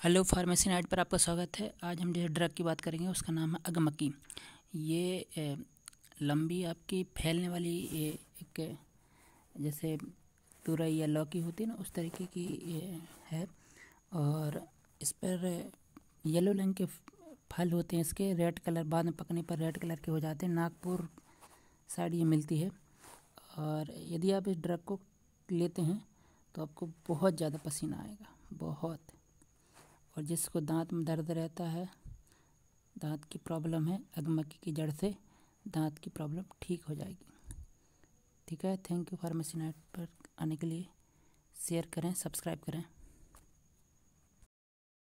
Hello pharmacy night पर आपका स्वागत है। आज हम जिस ड्रग की बात करेंगे, उसका नाम है अगमकी। ये लंबी आपकी फैलने वाली ये एक, जैसे तुरई या लौकी होती है ना, उस तरीके की है। और इस पर येलो रंग के फल होते हैं इसके, रेड कलर, बाद में पकने पर रेड कलर के हो जाते हैं। नागपुर साइड ये मिलती है। और यदि आप इस ड्रग को लेते हैं तो आपको बहुत ज़्यादा पसीना आएगा, बहुत। और जिसको दांत में दर्द रहता है, दांत की प्रॉब्लम है अगमक्की की जड़ से दांत की प्रॉब्लम ठीक हो जाएगी। ठीक है, थैंक यू फार्मेसी नेट पर आने के लिए। शेयर करें, सब्सक्राइब करें।